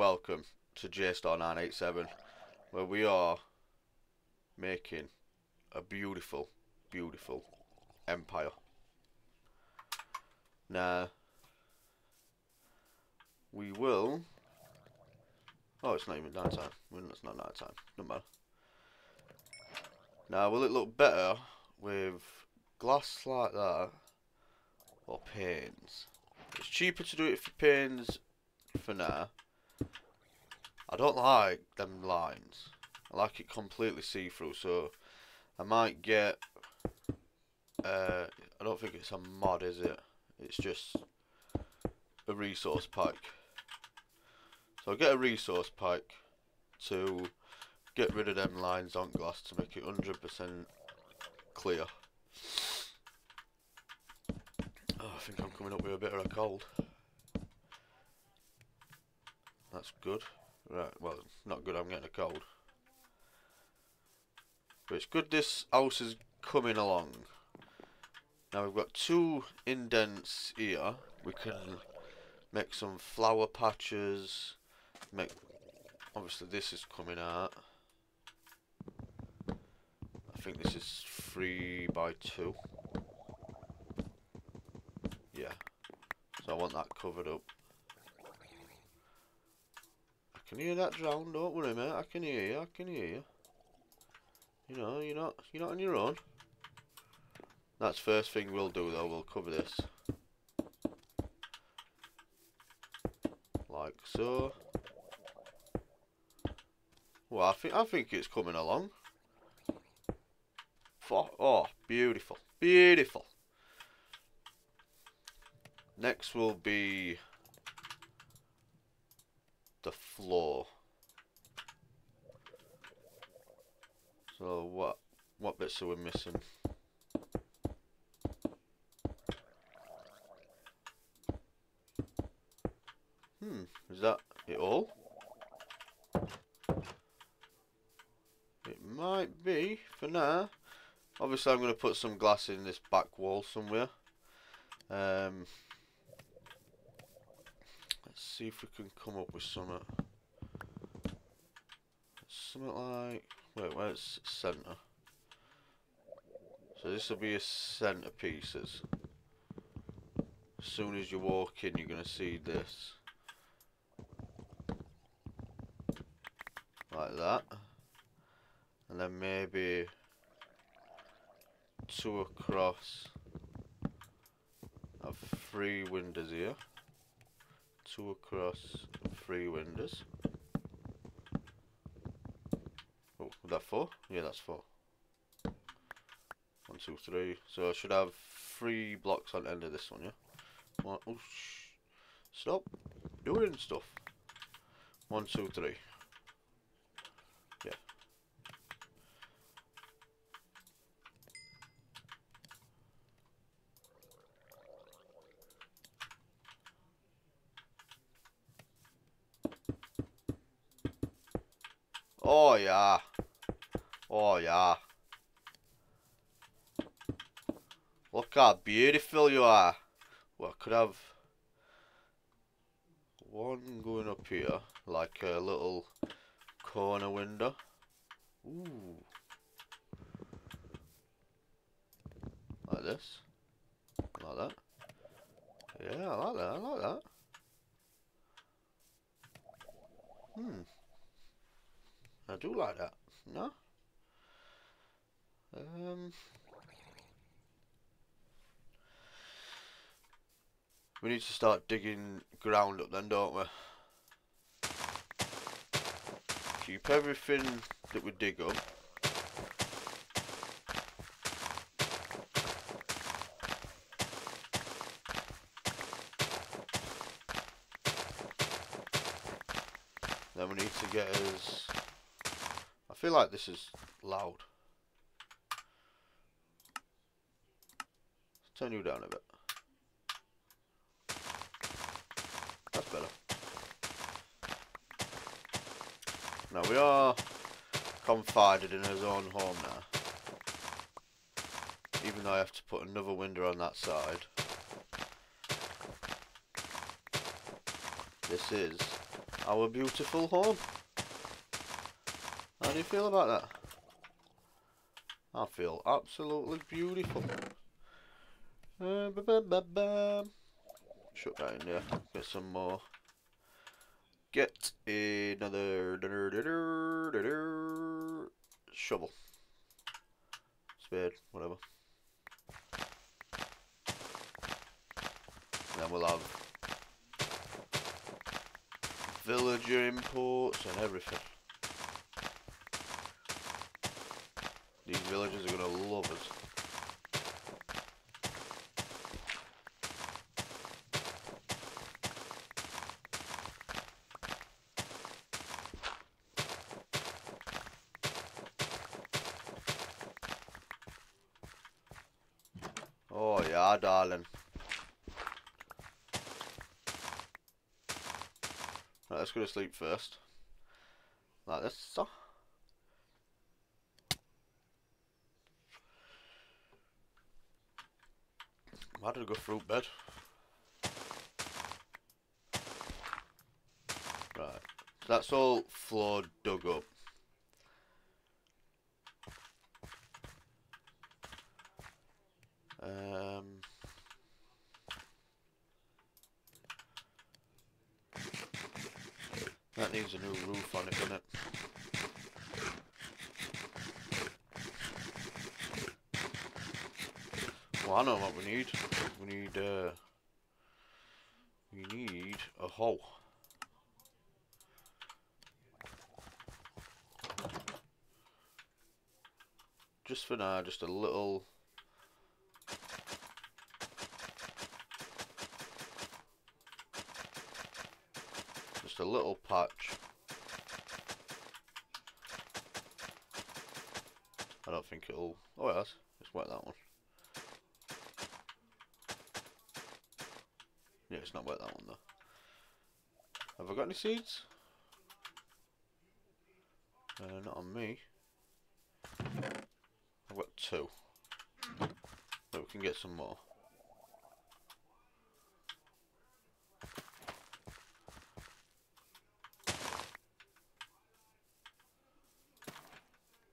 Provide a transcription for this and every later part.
welcome to JayStar 987 where we are making a beautiful, beautiful empire. Now, we will... Oh, it's not even night time. It's not night time. No matter. Now, will it look better with glass like that or panes? It's cheaper to do it for panes for now. I don't like them lines. I like it completely see-through, so I might get... Uh, I don't think it's a mod, is it? It's just a resource pack. So I'll get a resource pack to get rid of them lines on glass to make it 100% clear. Oh, I think I'm coming up with a bit of a cold. That's good. Right, well, not good, I'm getting a cold. But it's good this house is coming along. Now we've got two indents here. We can make some flower patches. Make obviously this is coming out. I think this is three by two. Yeah. So I want that covered up. Can hear that drown, don't worry mate, I can hear you, I can hear you. You know, you're not you're not on your own. That's first thing we'll do though, we'll cover this. Like so. Well, I think I think it's coming along. Oh, beautiful, beautiful. Next will be the floor. So what what bits are we missing? Hmm, is that it all? It might be for now. Obviously I'm going to put some glass in this back wall somewhere. Um, see if we can come up with something. Something like... Wait, where's centre? So this will be a centre pieces. As soon as you walk in you're going to see this. like that and then maybe two across have three windows here two across three windows. Oh that four? Yeah that's four. One two three. So I should have three blocks on the end of this one yeah? One oh stop doing stuff. One two three Oh yeah. Oh yeah. Look how beautiful you are. Well, I could have one going up here, like a little corner window. Ooh. Like this. Like that. Yeah, I like that, I like that. Hmm. I do like that. No? Um, we need to start digging ground up then, don't we? Keep everything that we dig up. Then we need to get us I feel like this is loud. Let's turn you down a bit. That's better. Now we are confided in his own home now. Even though I have to put another window on that side. This is our beautiful home. How do you feel about that? I feel absolutely beautiful. Uh, ba -ba -ba. Shut that in there. Get some more. Get another shovel. Spade, whatever. then we'll have villager imports and everything. These villagers are going to love us. Yeah, darling. Right, let's go to sleep first. Like this, so. Why did I go through bed? Right, that's all floor dug up. Um, that needs a new roof on it, doesn't it? Well, I know what we need. We need, uh, we need a hole. Just for now, just a little just a little patch. I don't think it'll... Oh, has. It's wet that one. It's not wet that one though. Have I got any seeds? Uh, not on me. I've got two. But we can get some more.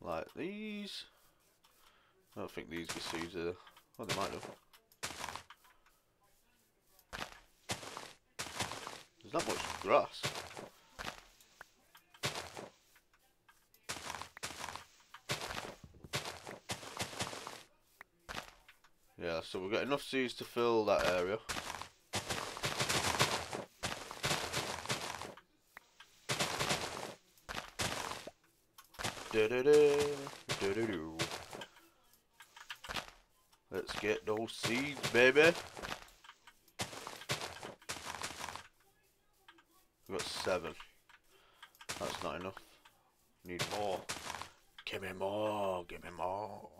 Like these. I don't think these get seeds are. Well, they might have. Not much grass. Yeah, so we've got enough seeds to fill that area. Da -da -da, Let's get those seeds, baby. We've got seven. That's not enough. Need more. Give me more. Give me more.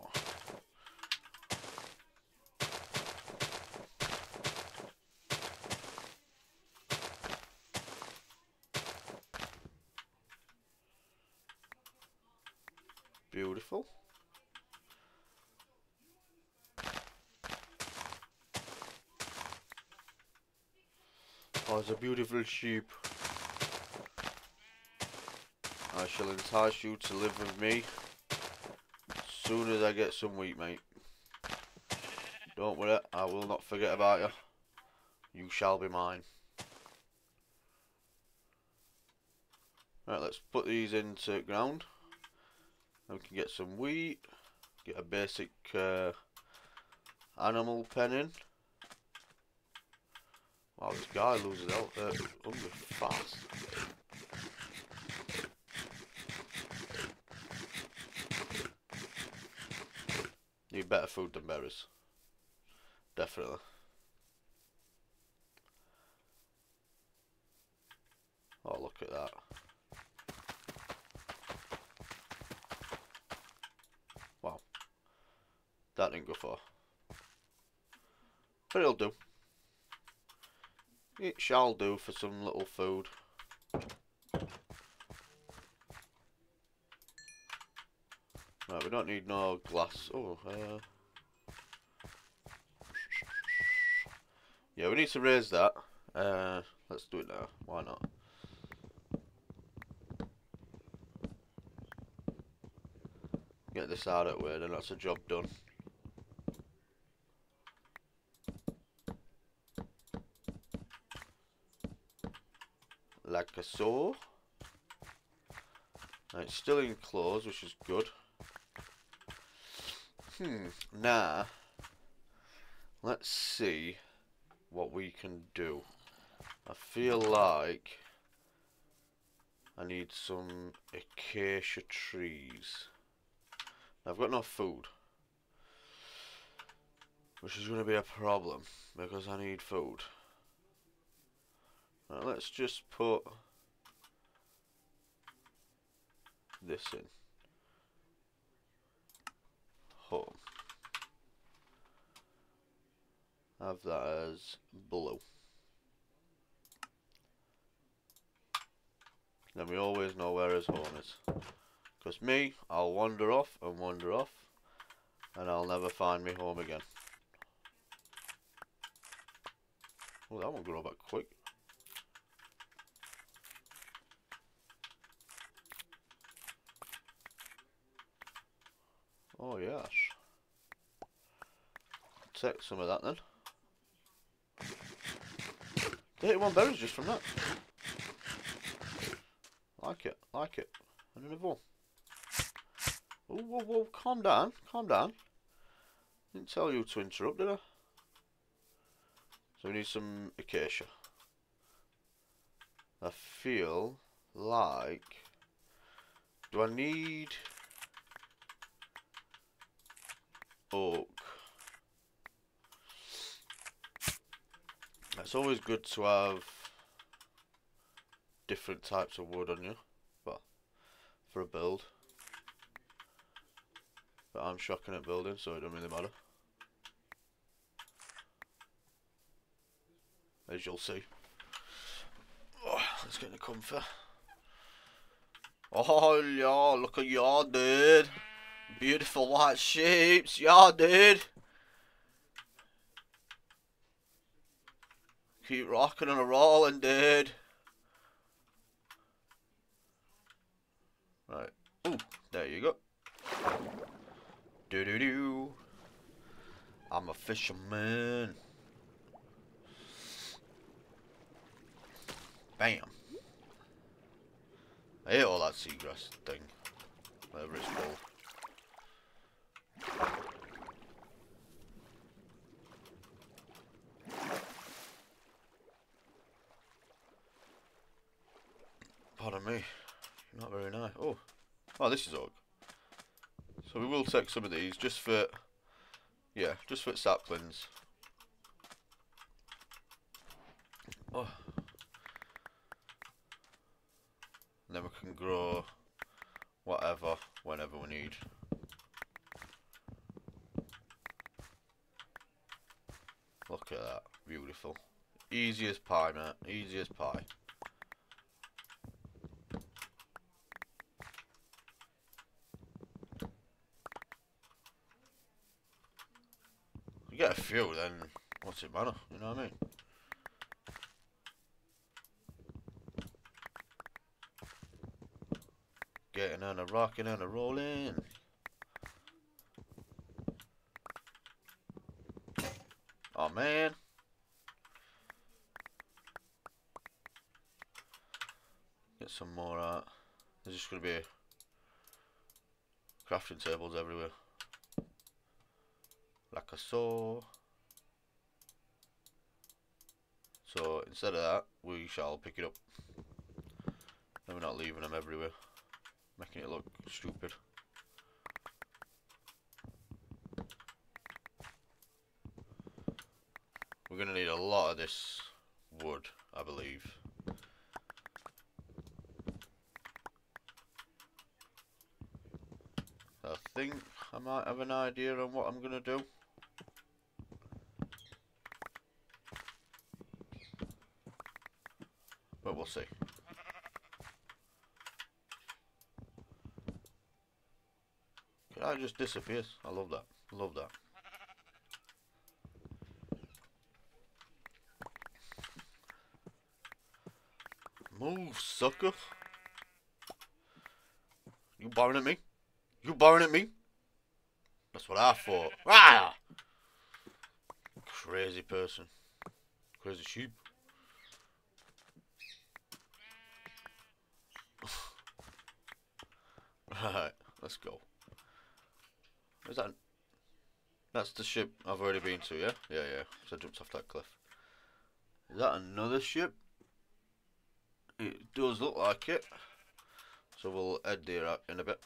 Beautiful. Oh, it's a beautiful sheep. I shall entice you to live with me as soon as I get some wheat, mate. Don't worry, I will not forget about you. You shall be mine. Right, let's put these into ground. Then we can get some wheat, get a basic uh, animal pen in. Wow, this guy loses out there under fast. Need better food than berries. Definitely. Oh, look at that. Wow. That didn't go far. But it'll do. It shall do for some little food. we don't need no glass. Oh, uh... Yeah, we need to raise that. Uh, let's do it now. Why not? Get this out of the way, then that's a job done. Like a saw. it's still enclosed, which is good. Hmm, now, let's see what we can do. I feel like I need some acacia trees. I've got no food. Which is going to be a problem because I need food. Right, let's just put this in. Home. Have that as blue. Then we always know where his home is. Because me, I'll wander off and wander off. And I'll never find me home again. Oh, that one grew back quick. Oh yes. Take some of that then. 31 berries just from that. Like it, like it. And another one. Oh, whoa, whoa, calm down, calm down. Didn't tell you to interrupt, did I? So we need some acacia. I feel like... Do I need... Oak? It's always good to have different types of wood on you. Well, for a build. But I'm shocking at building, so it doesn't really matter. As you'll see. Oh, let's get in the comfort. Oh, yeah, look at y'all, dude. Beautiful white sheeps, yeah, dude. Keep rocking and a rolling, dude. Right. Ooh, there you go. Do do do. I'm a fisherman. Bam. I hate all that seagrass thing. Whatever it's called. Pardon me. Not very nice. Oh. Oh, this is oak. So we will take some of these just for, yeah, just for saplings. Oh. And then we can grow whatever, whenever we need. Look at that, beautiful. Easy as pie, mate, easy as pie. you get a few, then what's it matter? You know what I mean? Getting on a rocking and a rolling. Oh man. Get some more art. There's just gonna be crafting tables everywhere like I saw. So instead of that, we shall pick it up. And we're not leaving them everywhere, making it look stupid. We're going to need a lot of this wood, I believe. I think I might have an idea on what I'm going to do. But we'll see. Can I just disappear? I love that. Love that. Move, sucker. You barring at me? You barring at me? That's what I thought. Ah! Crazy person. Crazy sheep. right, let's go. Is that... That's the ship I've already been to, yeah? Yeah, yeah. So I jumped off that cliff. Is that another ship? It does look like it. So we'll head there in a bit.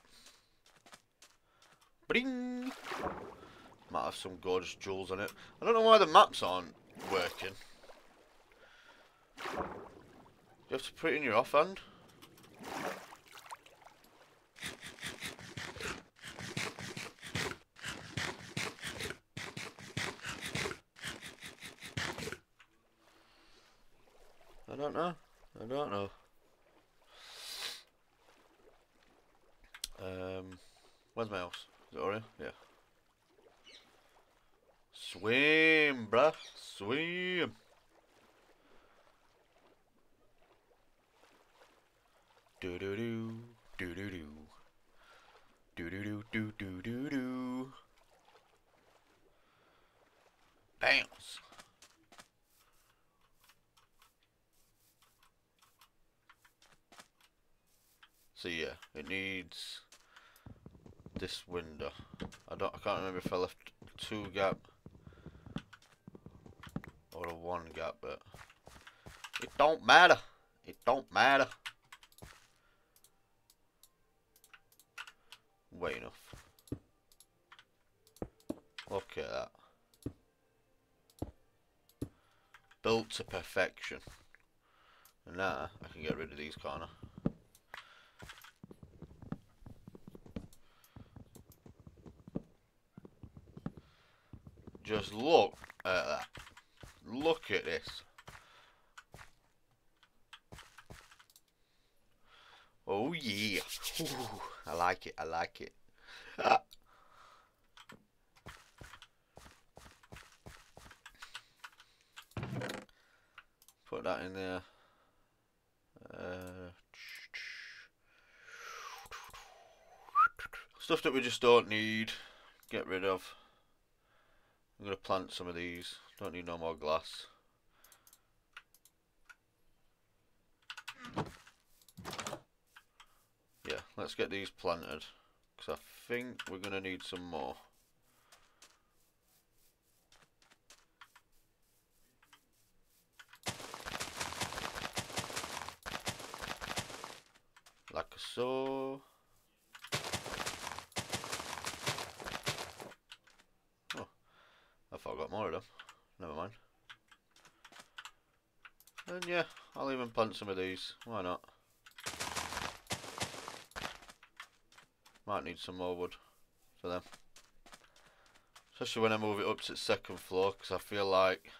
Bring! Might have some gorgeous jewels on it. I don't know why the maps aren't working. You have to put it in your offhand. I don't know. I don't know. Um, where's my house? Is it already? Yeah. Swim, bruh. Swim. Do do do do do do do do do do do do. Bounce. So yeah, it needs this window. I don't I can't remember if I left two gap or a one gap, but it don't matter. It don't matter. Way enough. Look at that. Built to perfection. And now I can get rid of these corner. Just look at that. Look at this. Oh yeah. Ooh, I like it, I like it. Ah. Put that in there. Uh, stuff that we just don't need. Get rid of. I'm going to plant some of these. Don't need no more glass. Yeah, let's get these planted. Because I think we're going to need some more. Like so. thought I got more of them. Never mind. And yeah, I'll even plant some of these. Why not? Might need some more wood for them. Especially when I move it up to the second floor, because I feel like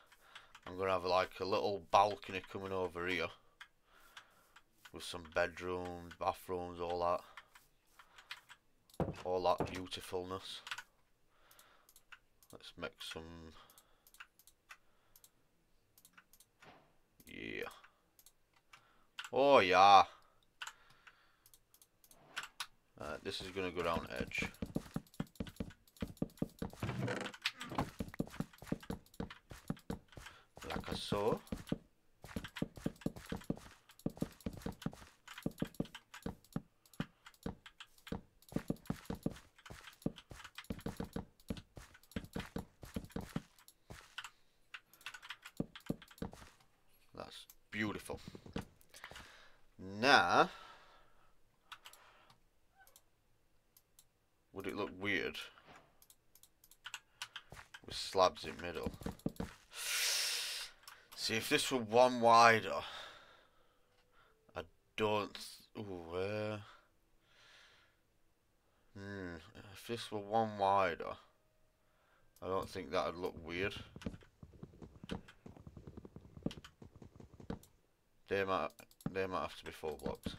I'm going to have like a little balcony coming over here. With some bedrooms, bathrooms, all that. All that beautifulness. Let's make some... Yeah. Oh yeah. Uh, this is going to go down edge. Like so. beautiful. Now, would it look weird with slabs in middle? See, if this were one wider, I don't. Ooh, uh, hmm. If this were one wider, I don't think that would look weird. They might, they might have to be full blocks.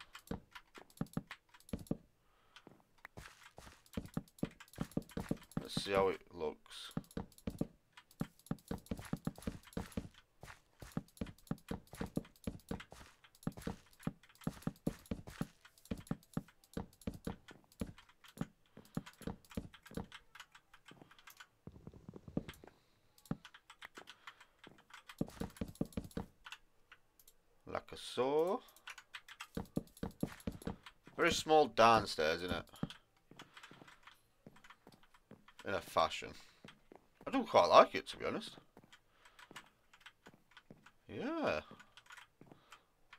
see how it looks. Like a saw. Very small downstairs, isn't it? In a fashion. I do quite like it, to be honest. Yeah.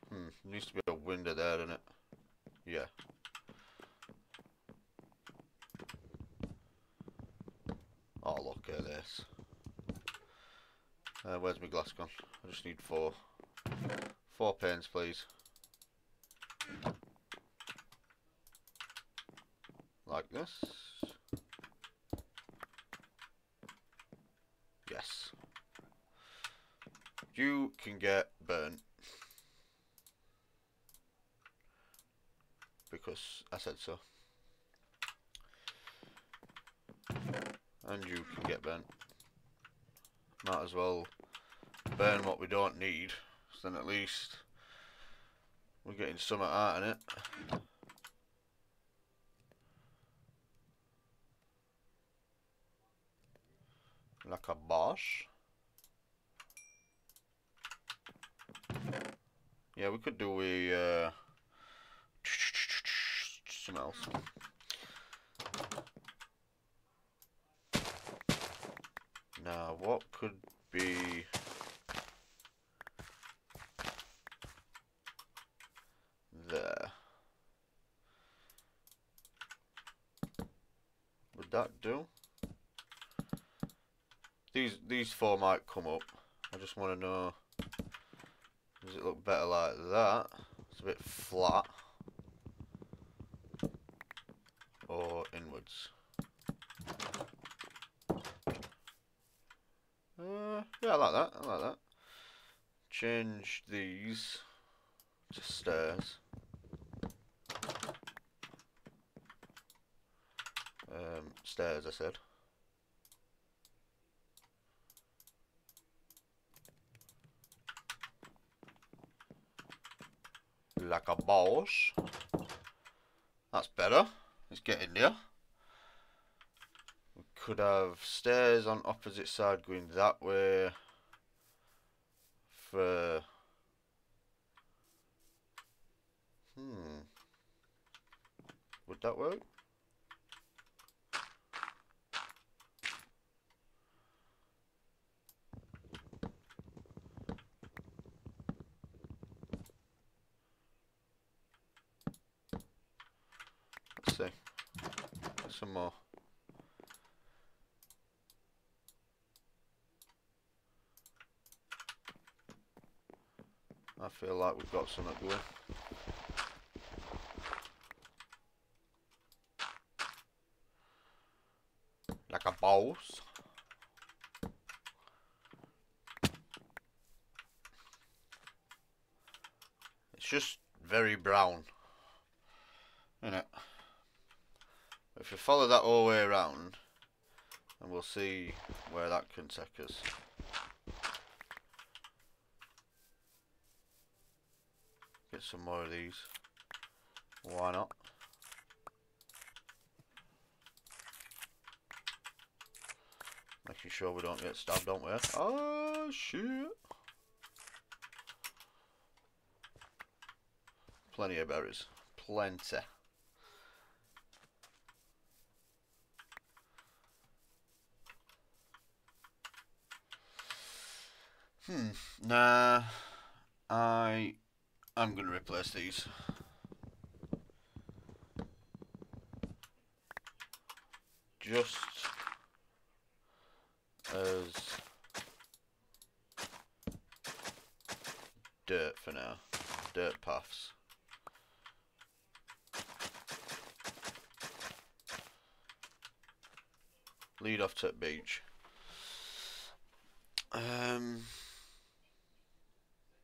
Hmm, needs to be a window there, doesn't it? Yeah. Oh, look at this. Uh, where's my glass gone? I just need four. Four panes, please. Like this. Yes. You can get burnt. Because I said so. And you can get burnt. Might as well burn what we don't need. So then at least we're getting some out in it. Like a boss. We could do a uh, something else. Now, what could be there? Would that do? These these four might come up. I just want to know. Does it look better like that? It's a bit flat. Or inwards. Uh, yeah, I like that. I like that. Change these to stairs. Um, stairs, I said. Like a boss. That's better. Let's get in there. We could have stairs on opposite side going that way. For hmm, would that work? Let's see. Some more. I feel like we've got something going. Like a boss. It's just very brown. Isn't it? If we follow that all the way around, and we'll see where that can take us. Get some more of these. Why not? Making sure we don't get stabbed, don't we? Oh shit! Plenty of berries. Plenty. Hmm. Nah. I. I'm gonna replace these. Just as dirt for now. Dirt paths. Lead off to beach. Um.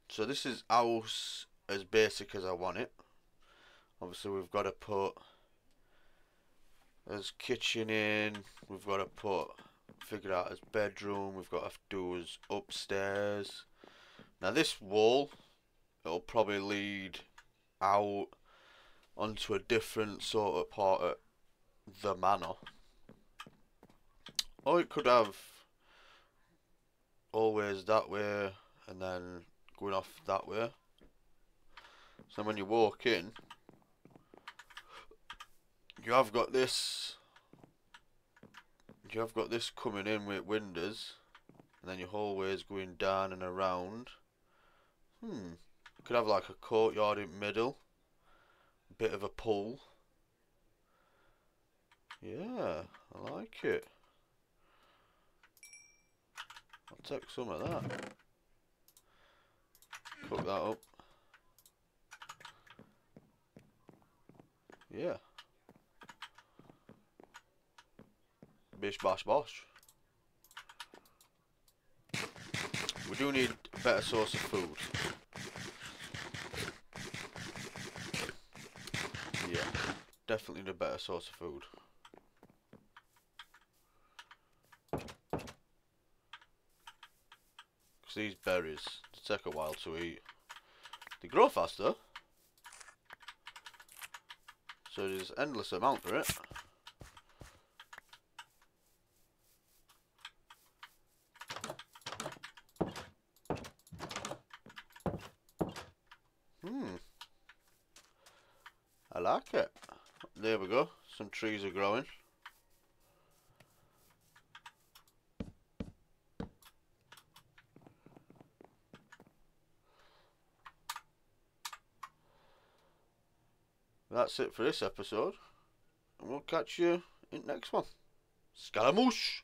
So this is house as basic as I want it. Obviously we've got to put as kitchen in, we've got to put figure out as bedroom, we've got to do as upstairs. Now this wall it'll probably lead out onto a different sort of part of the manor. Or it could have always that way and then going off that way. So when you walk in, you have got this. You have got this coming in with windows, and then your hallways going down and around. Hmm. You Could have like a courtyard in middle. Bit of a pool. Yeah, I like it. I'll take some of that. Cook that up. Yeah. Bish bosh bosh. We do need a better source of food. Yeah, definitely need a better source of food. Because these berries, take a while to eat. They grow faster. So there's endless amount for it. Hmm. I like it. There we go. Some trees are growing. That's it for this episode. And we'll catch you in the next one. Scaramouche!